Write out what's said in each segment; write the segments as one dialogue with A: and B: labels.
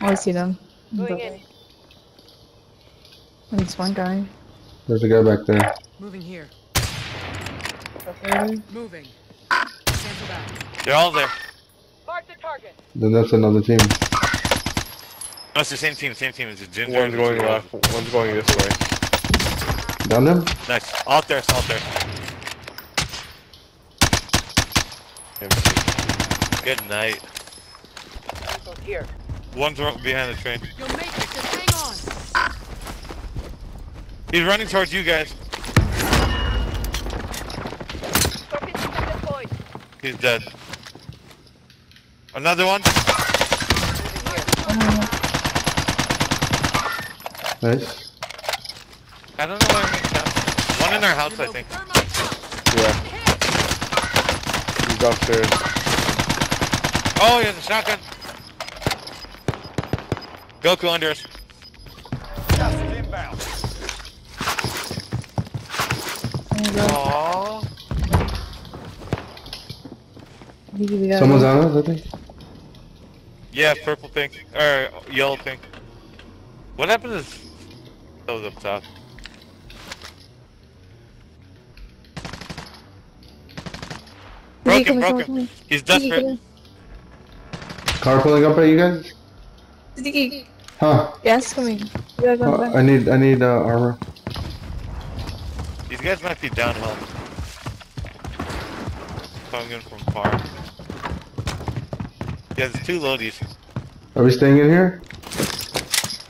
A: I see them.
B: Going in.
A: It's one guy.
C: There's a guy back there.
D: Moving here.
A: Okay.
D: Moving. Cancel that.
E: They're all there.
B: Mark the target.
C: Then that's another team.
E: No, it's the same team. Same team. It's a ginger.
F: One's going left, one's going this way.
C: Down them?
E: Nice. Out there. Out there. Good night.
B: Here.
E: One's right behind the train.
D: You'll make it. Just hang on.
E: He's running towards you guys.
B: Focus system deployed.
E: He's dead. Another one.
C: Nice.
E: I don't know where he went. One in our house, I think.
F: Yeah. He's upstairs.
E: Oh, he has a shotgun. Goku under us. Aww.
C: Someone's on us, I think.
E: Yeah, purple pink. Or yellow pink. What happened to those up top? Broken, broken. He's desperate.
C: Car pulling up at you guys?
A: Ziggy.
C: Huh.
A: Yes, coming. Yeah, go
C: Uh. I need I need uh, armor.
E: These guys might be downhill. Coming in from far. Yeah, there's two loadies.
C: Are we staying in here?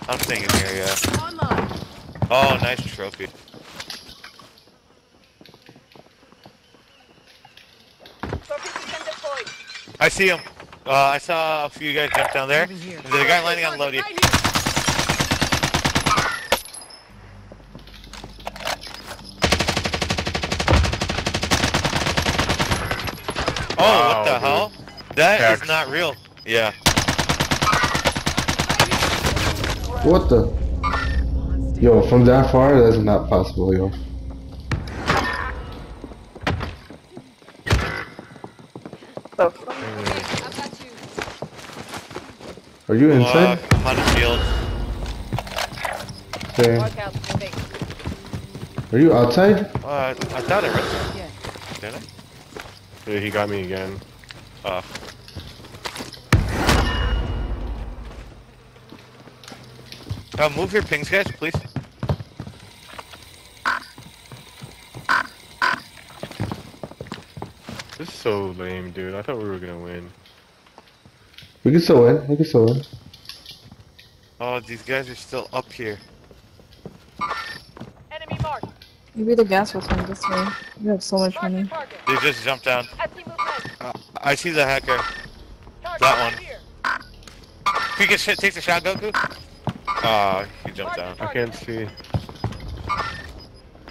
E: I'm staying in here, yeah. Oh, nice trophy.
B: Focus system deployed.
E: I see him. Uh, I saw a few guys jump down there.
D: Moving
E: there's a guy landing on Lodi.
D: Right here.
E: Oh,
F: Wow,
E: what the
F: dude.
E: hell? That is
F: Hex.
E: not real. Yeah.
C: What the? Yo, from that far, that's not possible, yo.
A: So, fuck.
D: I've got you.
C: Are you
E: Fuck,
C: inside?
E: I'm out of shield.
C: Okay.
B: Mark out moving.
C: Are you outside?
E: Uh, I thought I read that.
D: Yeah.
E: Did I?
F: Yeah, he got me again.
E: Oh. Uh, move your pings, guys, please.
F: This is so lame, dude. I thought we were gonna win.
C: We can still win. We can still win.
E: Oh, these guys are still up here.
B: Enemy marked.
A: Maybe the gas will come this way. You have so much money.
B: target.
E: They just jumped down. Uh, I see the hacker.
B: Target
E: That one. If you can sh take the shot, Goku. Ah, he jumped down.
F: I can't see.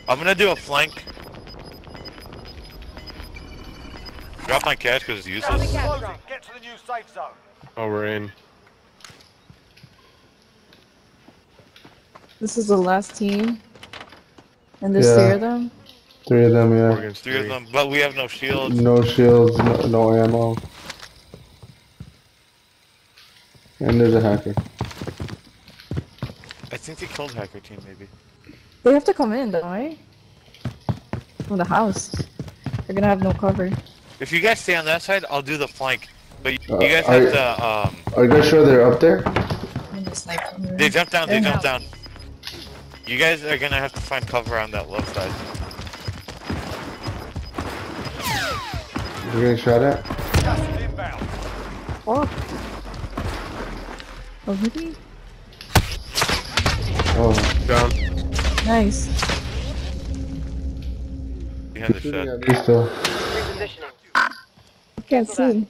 E: I'm gonna do a flank. Drop my cash because it's useless.
G: Get to the new safe zone.
F: Oh, we're in.
A: This is the last team. And there's
C: Yeah.
A: three of them.
C: Three of them, yeah.
F: against
E: Three of them, but we have no shields.
C: No shields, no, no ammo. And there's a hacker.
E: I think they killed hacker team maybe.
A: They have to come in, though, right? From the house. They're gonna have no cover.
E: If you guys stay on that side, I'll do the flank. But you,
C: Uh,
E: you guys
C: are-
E: have to. Um,
C: Are you guys sure they're up there?
A: I'm just like,
E: they jumped down. They jumped down. You guys are gonna have to find cover on that left side.
C: You're getting shot at?
G: Gas is inbound.
A: Fuck. Oh, really?
C: Oh.
F: Down.
A: Nice.
E: Behind the
C: Shooting
E: shed.
C: at me still.
B: Repositioning.
A: I can't see.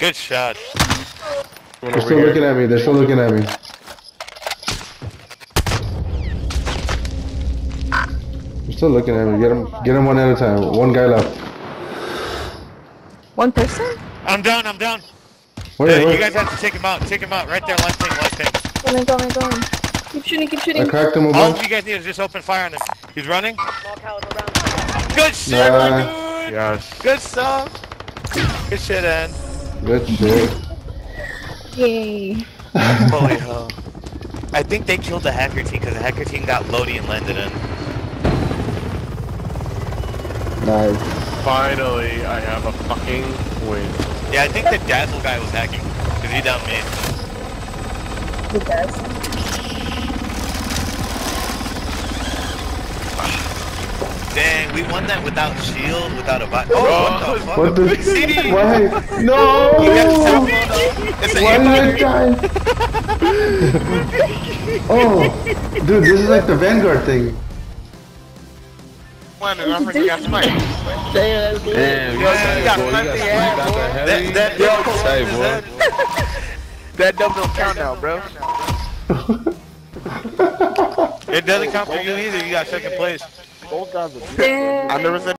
E: Good shot.
F: One
C: They're still
F: here.
C: looking at me. They're still looking at me. They're still looking at me. Get them, get them one at a time. One guy left.
A: One person?
E: I'm down. I'm down.
C: Where,
E: Yeah, you
C: where?
E: guys have to take him out. Take him out. Right there. Left thing. Left thing.
A: Going, going, going. Keep shooting, keep
C: I
A: shooting.
C: cracked him a
E: All you guys need is just open fire on him. He's running.
B: Small caliber round.
E: Good shit, my dude.
F: Yes.
E: Good stuff. Good shit, N.
C: Good shit.
A: Yay.
E: Holy hell. I think they killed the hacker team because the hacker team got Lodi and landed in.
C: Nice.
F: Finally, I have a fucking win.
E: Yeah, I think the Dazzle guy was hacking. Because he down me.
A: Who cares?
E: Dang, we won that without shield, without a bot. Oh, what the fuck?
C: What the?
E: CD!
C: Why? No!
E: It's
C: Why did I die? oh, dude, this is like the Vanguard thing.
E: One, and I'm got smite.
H: Damn, you
E: Yo,
H: got
E: you got
H: boy. You
E: plenty,
H: got
E: boy.
H: that heavy.
E: That, that, that,
H: Hey, boy.
I: That dub don't count now, bro.
E: it doesn't count for you either. You got second place.
I: Those guys are
A: Damn.
I: I never said